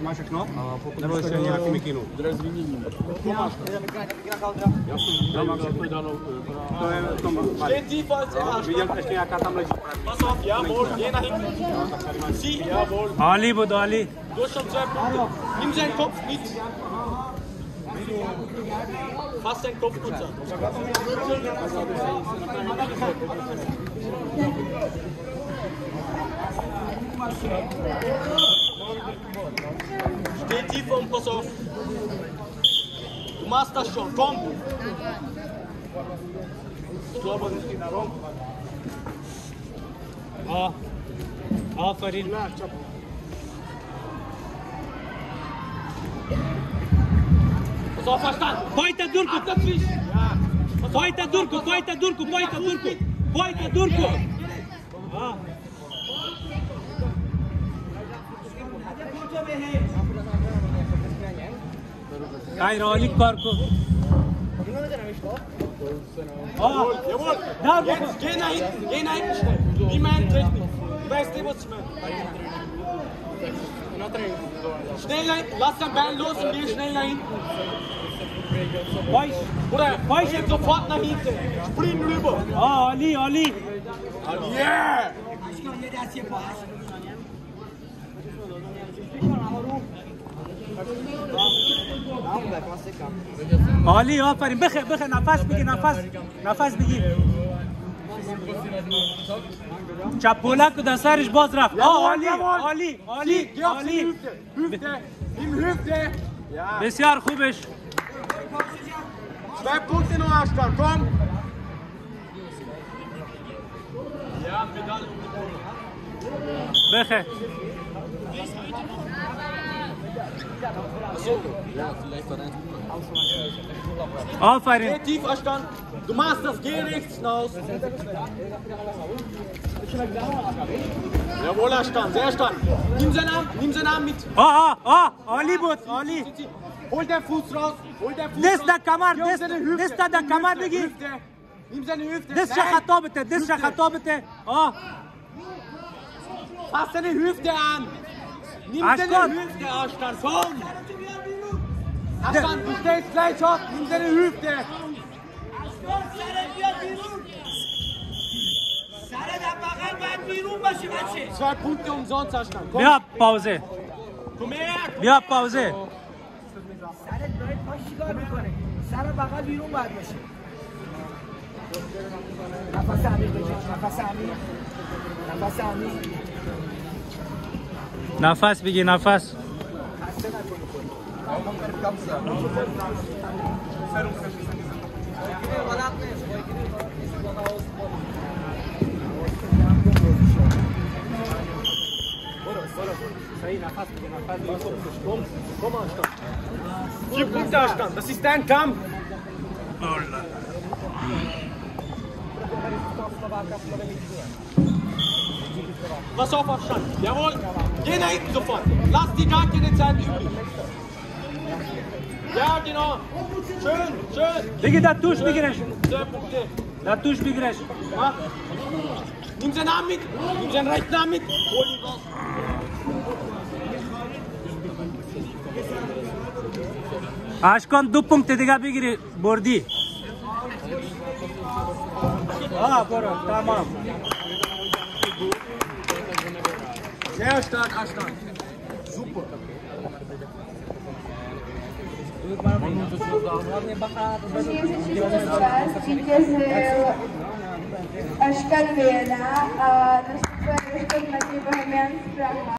Máš všechno? não não nějaký mikinu? Dres vyměním. Já jsem viděl ještě nějaká tam leží. Pasov, já bol, je na hinti. já bol. Ali, bud Ali. Došel dře, půjde. Nimm sein Kopf mit. Fass sein Kopf kurz an. also du machst das de komm! Ich glaube, das geht darum. Ah, aferin. Pass auf, verstanden! Weiter, Durko! Weiter, Durko! Weiter, Durko! Weiter, Durko! Weiter, Durko! Dai Roli, porco. Oh, jawohl! Jetzt, geh nach hinten, geh nach hinten schnell. Wie meine Technik. Du weißt nicht, was ich meine. Schnell nach hinten, lass dein Bein los und geh schnell nach hinten. Weisch, Bruder, weisch jetzt sofort nach hinten. Spring rüber. Oh, Ali, Ali. Yeah! Thank you. عالی آفرین. بخه بخه نفس بگی نفس. نفس بگی. چپ بولک در سرش باز رفت. آلی آلی عالی عالی عالی بسیار خوبش. بای پوکتی نو Ashtar, komm! Ja, Pedal. Achso, ja, vielleicht war dein Aufweichen. Du machst das, geh rechts hinaus. Jawohl, er stand, sehr stand. Nimm seinen Arm, nimm seinen Arm mit. Oh, oh, oh, Oli Butz, Oli. Hol den Fuß raus, hol den Fuß raus. Das Kamar, das ist der Kamar, Digi. Nimm seine Hüfte. Das ist Schachatobete, das ist Schachatobete. Oh. Fass seine Hüfte an. Deine Hüfte, komm. Abstand, du stehst gleich auf. Nimm deine Hüfte. Zwei Punkte umsonst, Abstand. Komm, پاوزه komm her. بیا پاوزه سرت باید پاش چیکار می‌کنه سر بغل بیرون باید باشه نفس عمیق بکش نفس عمیق نفس عمیق نفس بگی نفس خسته نکنی Komm, komm, Abstand. Vier Punkte Abstand, das ist dein Kampf. Pass auf, Abstand. Jawohl. Geh nach hinten sofort. Lass die gar keine Zeit übrig. Ja, genau. Schön, schön. Bitte da tust du tusch begresh. Da tust du tusch begresh. Nimm seinen Arm mit. Nimm seinen rechten Arm mit. Hol ihn raus. Ashkan du punkte diga bigiri bordi. Ah, Bordi, tamam. Sehr stark, Ashtan. Super. Zvítězil Aškan Věna a nastupuje Ruško Matěj Bohemian z Praha.